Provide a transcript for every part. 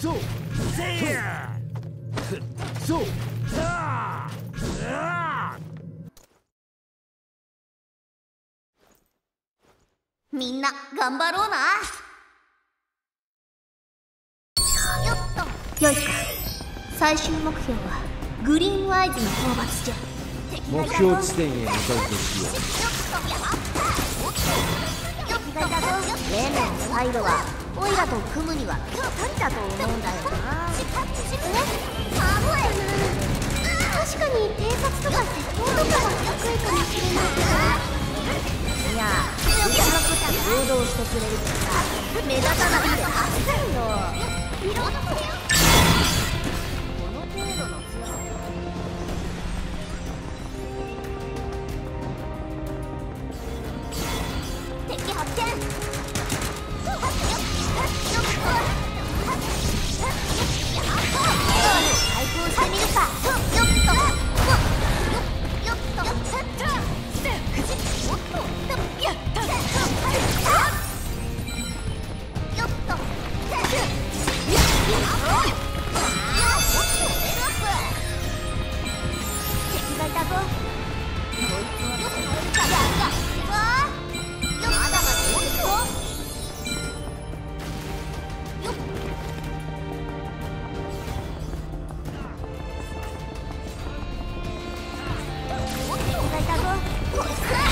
そうせやそうさあみんな頑張ろうな。よっと。よいか最終目標はグリーンアイズの討伐じゃ目標地点へ向かうとしよ敵がいたぞ例のスパイロはオイラと組むにはぴったりだと思うんだよな。え寒い確かに偵察とか鉄砲とかは得意かもしれないけどいや行動してくれるから目立たなくてあっさりよ敵がいたぞ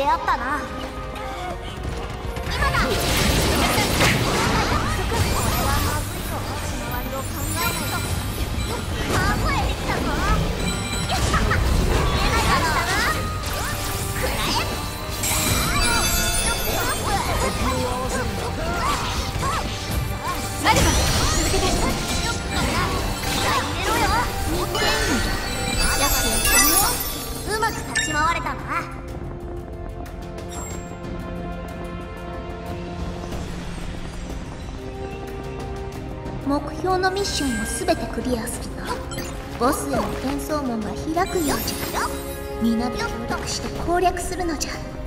出会ったな。目標のミッションを全てクリアするとボスへの転送門が開くようじゃ皆で協力して攻略するのじゃ。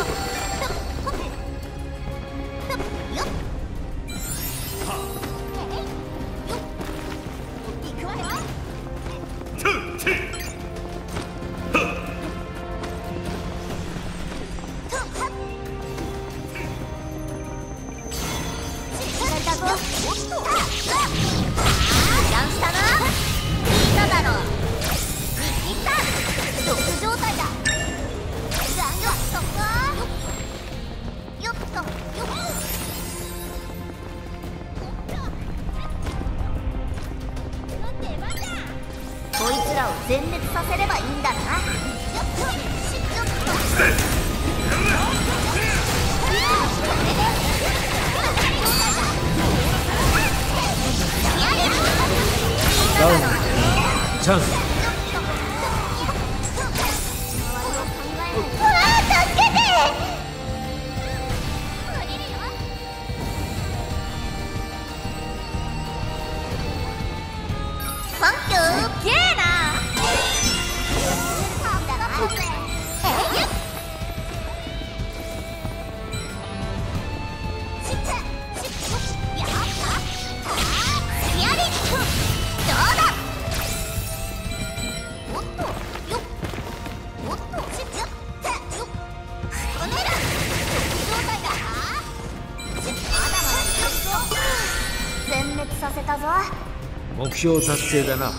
全チ目標達成だな。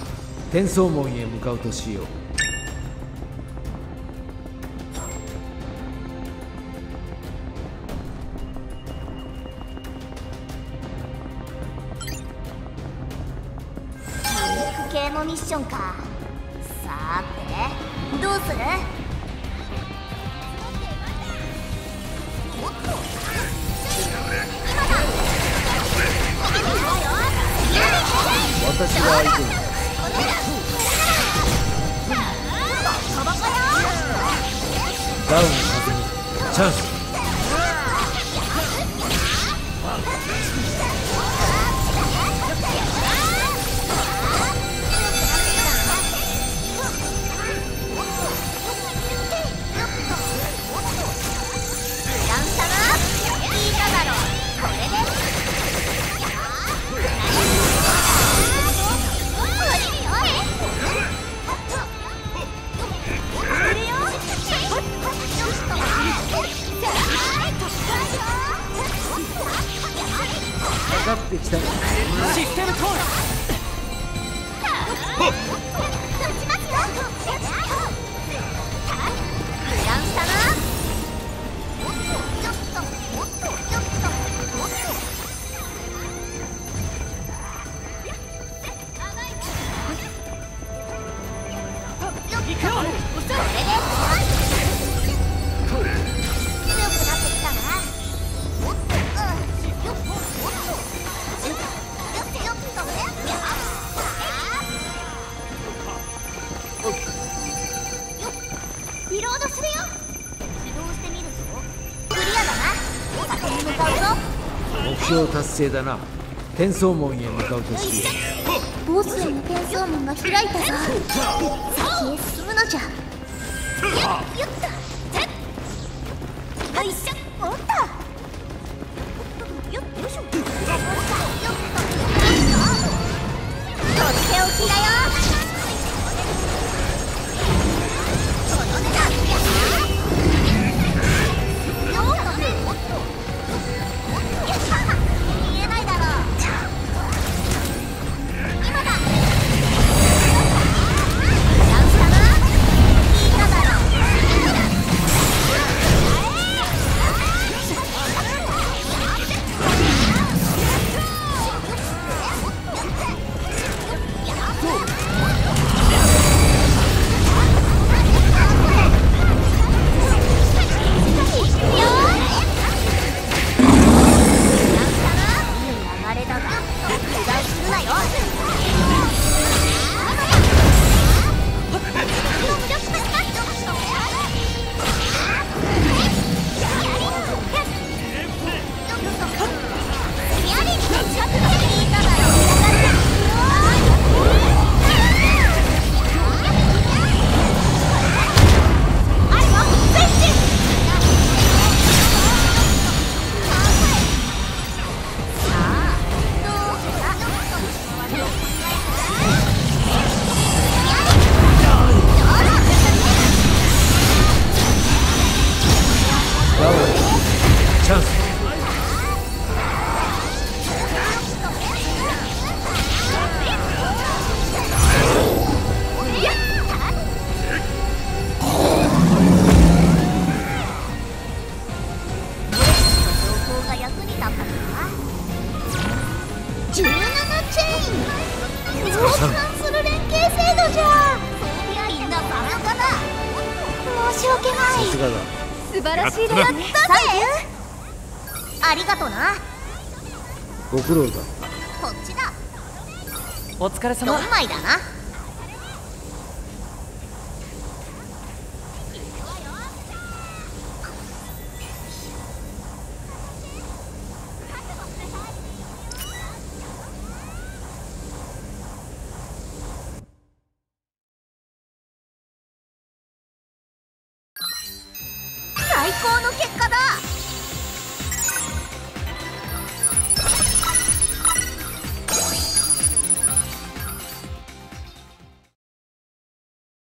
転送門へ向かうとしよう。肉系のミッションか。私が相手だダウン確認チャンス。かかってきた。システムコール油断したな行くよ 勢だな。門へ向かうとしボスへの門が開いたぞ。先へ進むのじゃ。よっはいしょおった。よっよしょ。とっておきだよ。申し訳ない。さすがだ。素晴らしいですねサンキューありがとな。ご苦労だ。こっちだ。お疲れ様。4枚だな